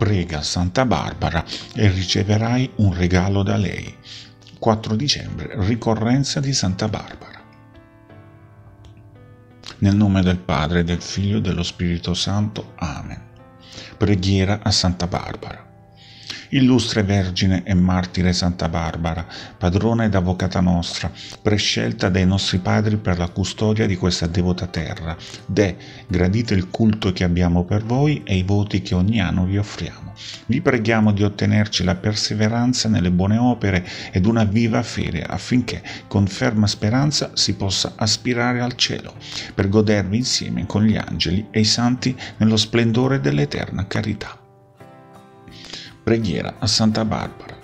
Prega Santa Barbara e riceverai un regalo da lei. 4 dicembre, ricorrenza di Santa Barbara. Nel nome del Padre, del Figlio e dello Spirito Santo. Amen. Preghiera a Santa Barbara. Illustre Vergine e Martire Santa Barbara, padrona ed avvocata nostra, prescelta dai nostri padri per la custodia di questa devota terra, de, gradite il culto che abbiamo per voi e i voti che ogni anno vi offriamo. Vi preghiamo di ottenerci la perseveranza nelle buone opere ed una viva fede affinché con ferma speranza si possa aspirare al cielo, per godervi insieme con gli angeli e i santi nello splendore dell'eterna carità. Preghiera a Santa Barbara.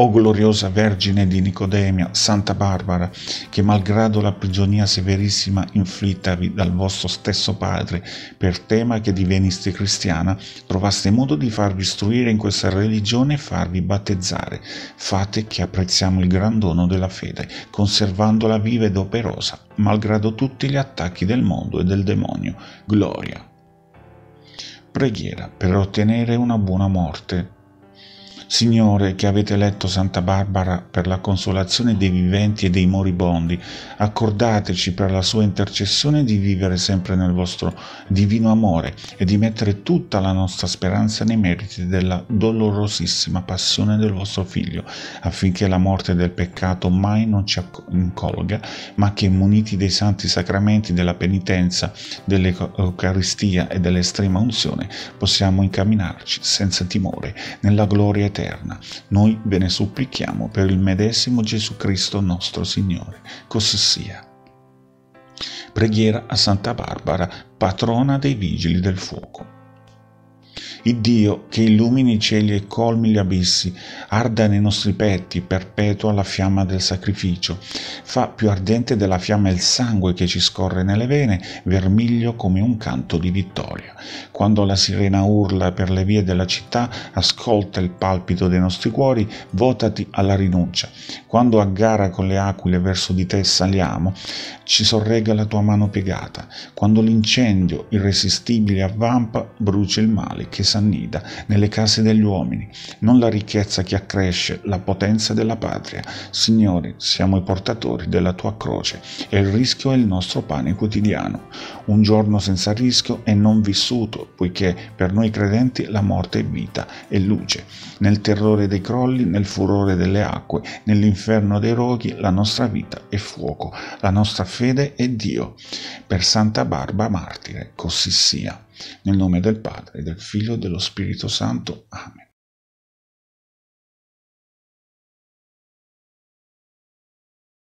O gloriosa Vergine di Nicodemia, Santa Barbara, che malgrado la prigionia severissima inflittavi dal vostro stesso padre per tema che diveniste cristiana, trovaste modo di farvi istruire in questa religione e farvi battezzare. Fate che apprezziamo il gran dono della fede, conservandola viva ed operosa, malgrado tutti gli attacchi del mondo e del demonio. Gloria. Preghiera per ottenere una buona morte. Signore, che avete eletto Santa Barbara per la consolazione dei viventi e dei moribondi, accordateci per la sua intercessione di vivere sempre nel vostro divino amore e di mettere tutta la nostra speranza nei meriti della dolorosissima passione del vostro Figlio, affinché la morte del peccato mai non ci incolga, ma che muniti dei santi sacramenti della penitenza, dell'Eucaristia e dell'estrema unzione possiamo incamminarci senza timore nella gloria eterna eterna. Noi ve ne supplichiamo per il medesimo Gesù Cristo nostro Signore. Così sia. Preghiera a Santa Barbara, patrona dei vigili del fuoco. Il Dio che illumini i cieli e colmi gli abissi, arda nei nostri petti, perpetua la fiamma del sacrificio, fa più ardente della fiamma il sangue che ci scorre nelle vene, vermiglio come un canto di vittoria. Quando la sirena urla per le vie della città, ascolta il palpito dei nostri cuori, votati alla rinuncia. Quando a gara con le aquile verso di te saliamo, ci sorrega la tua mano piegata. Quando l'incendio irresistibile avvampa, brucia il male che s'annida nelle case degli uomini, non la ricchezza che accresce la potenza della patria. Signore, siamo i portatori della tua croce e il rischio è il nostro pane quotidiano. Un giorno senza rischio è non vissuto, poiché per noi credenti la morte è vita e luce. Nel terrore dei crolli, nel furore delle acque, nell'inferno dei roghi, la nostra vita è fuoco, la nostra fede è Dio. Per Santa Barba martire, così sia. Nel nome del Padre, del Figlio e dello Spirito Santo. Amen.